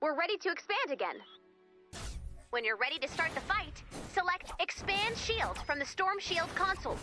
We're ready to expand again. When you're ready to start the fight, select Expand Shield from the Storm Shield console.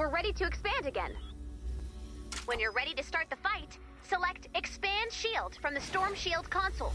We're ready to expand again. When you're ready to start the fight, select Expand Shield from the Storm Shield console.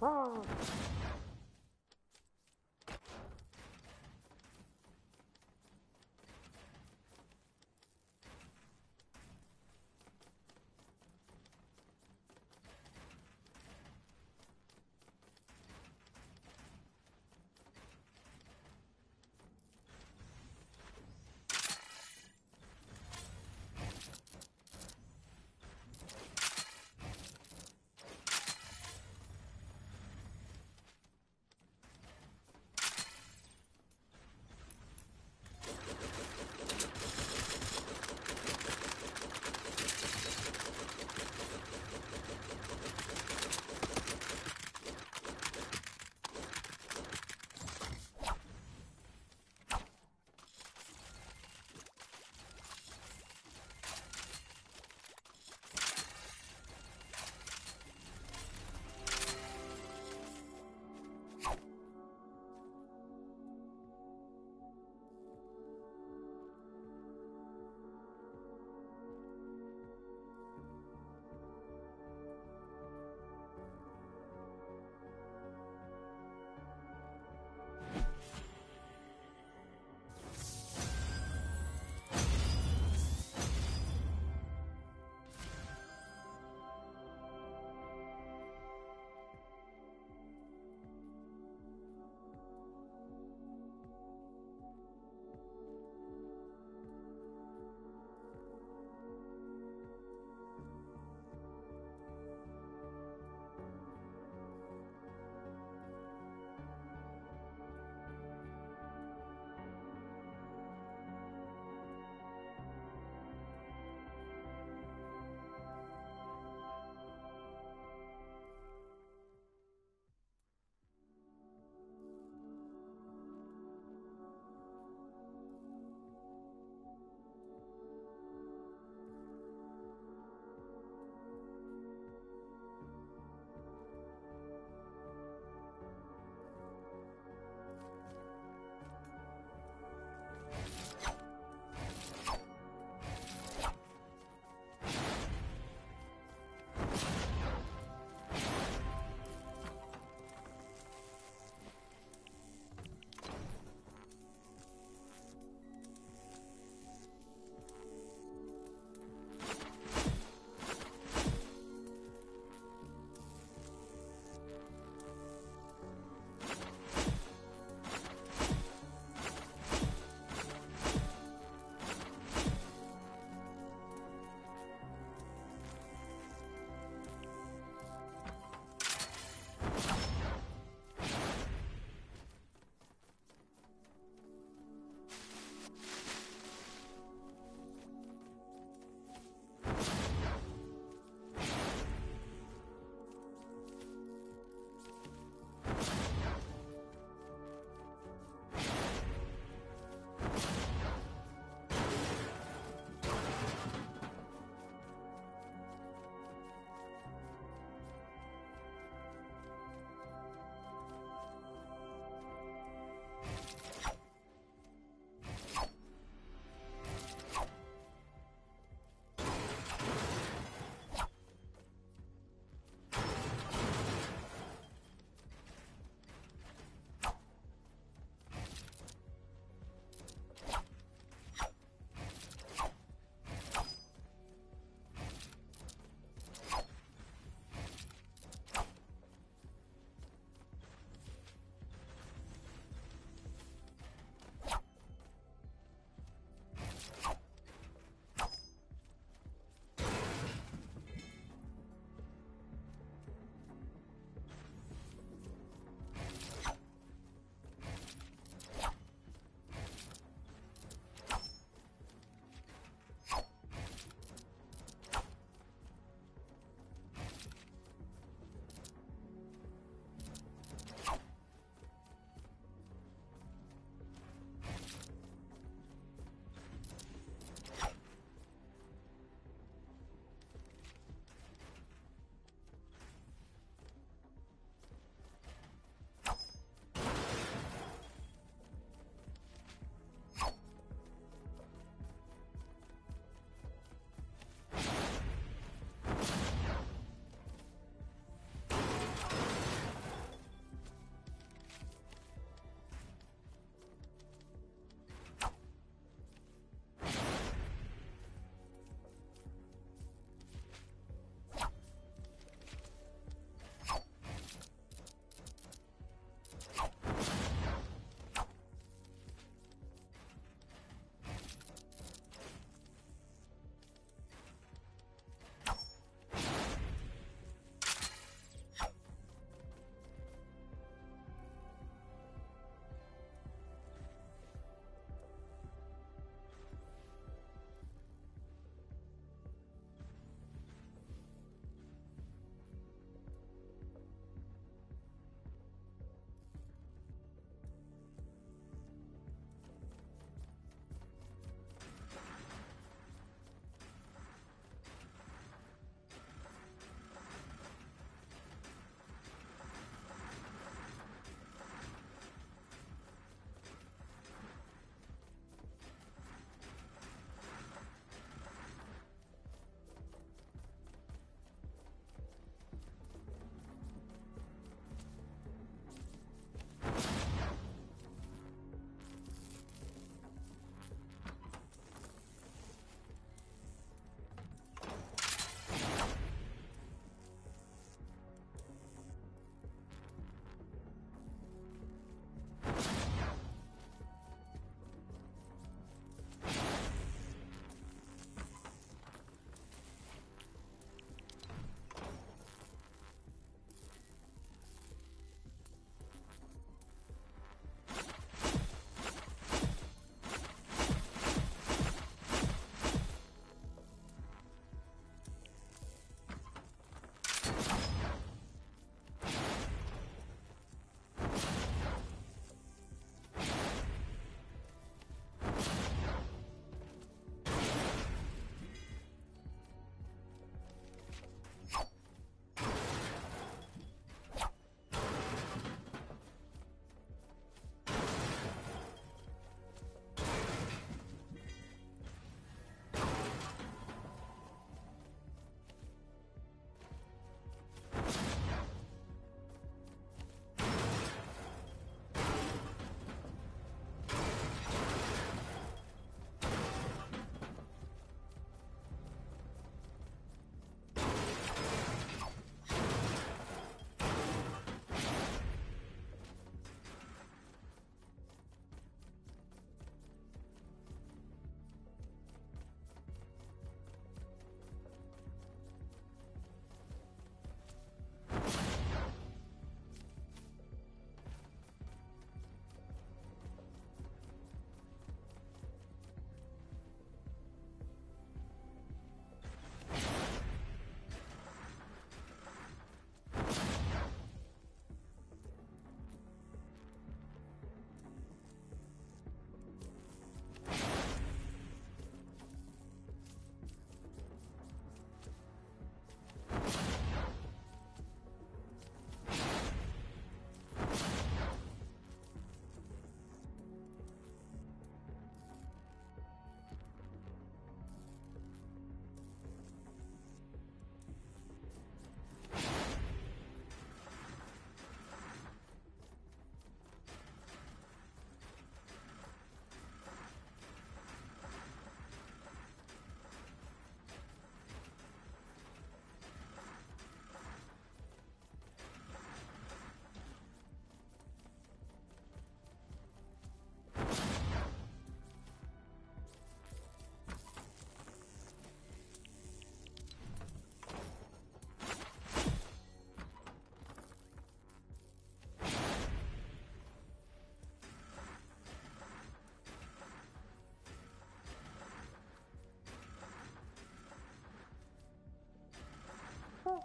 啊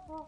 哦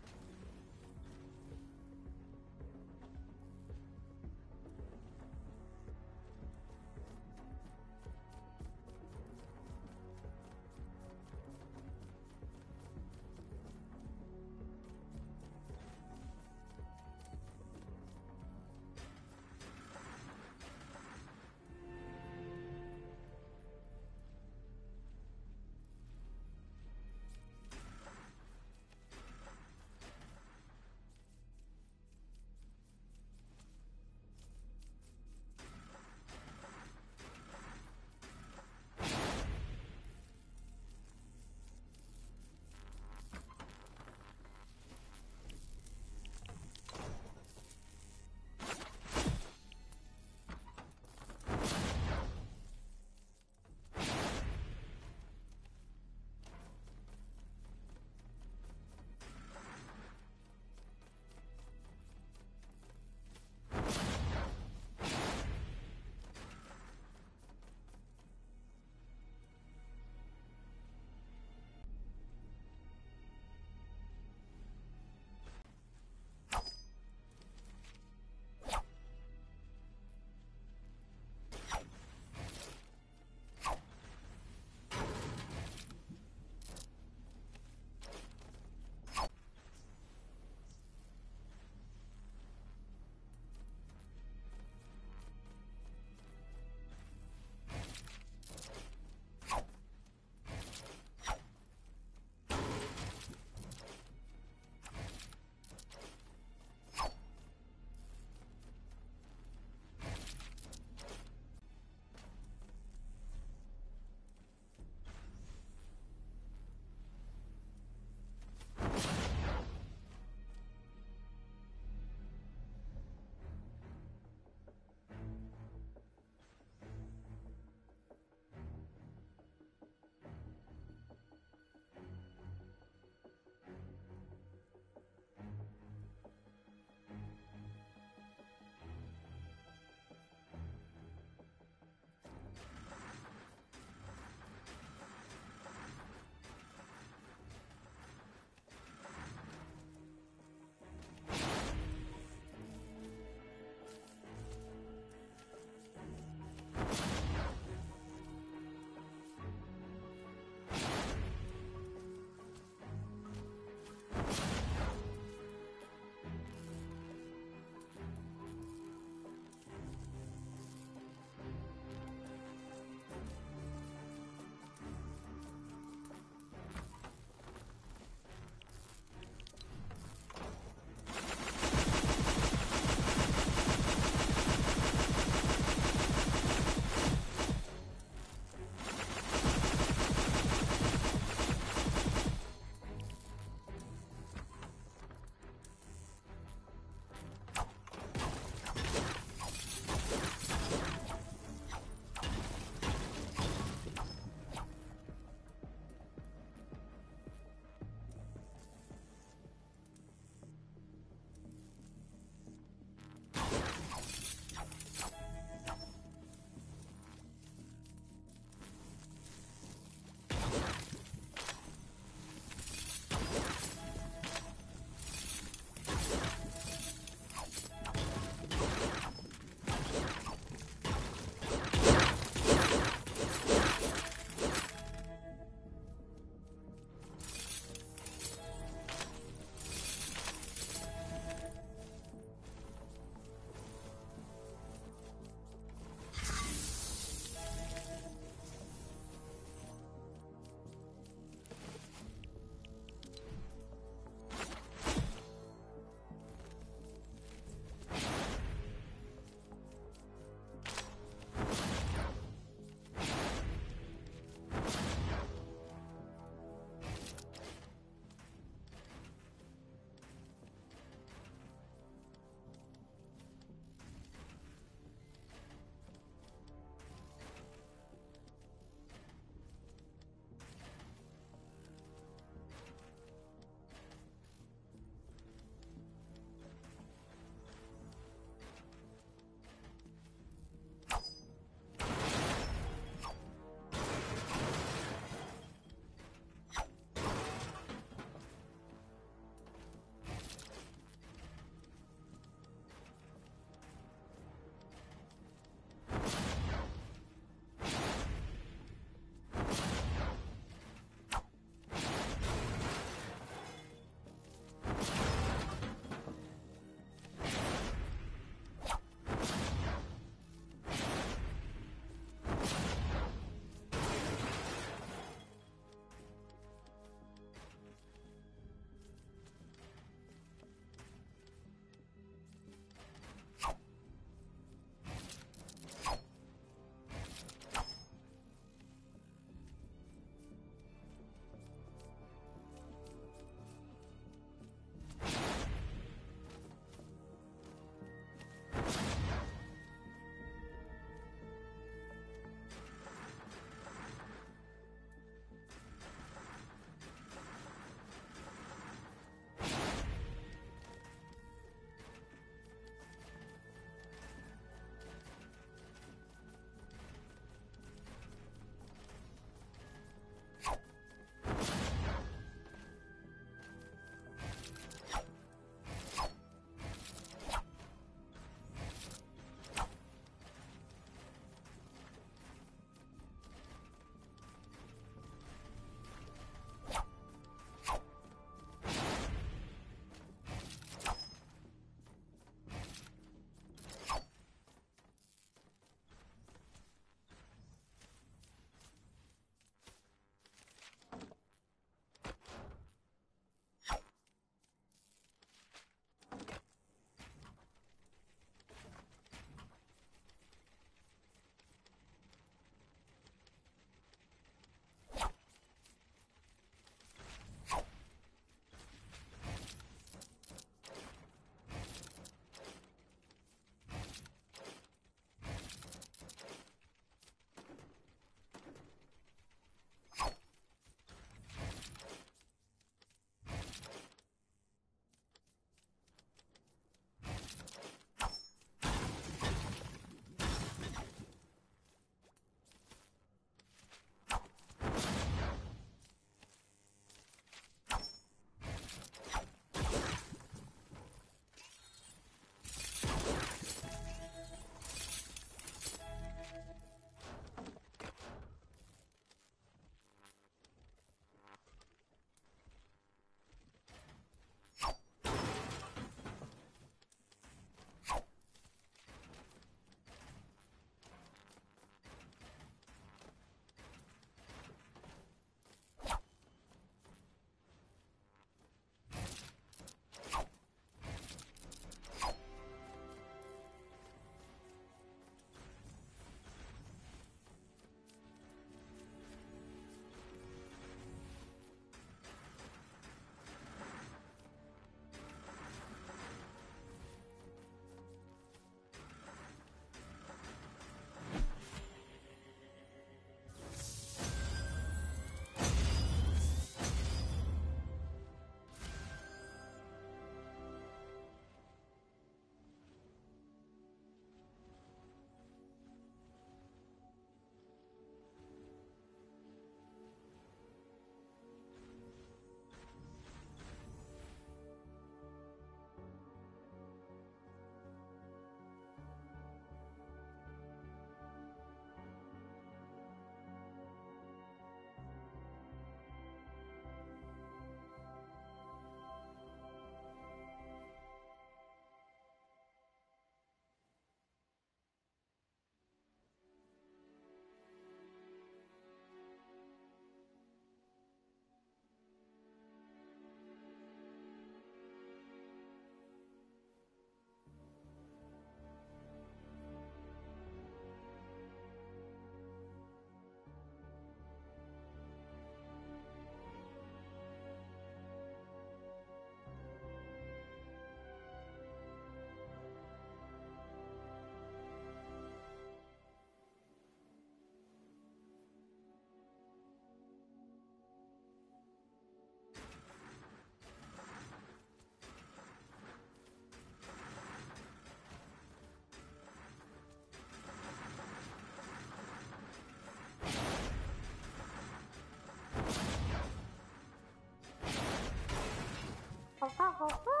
ho, ho, ho.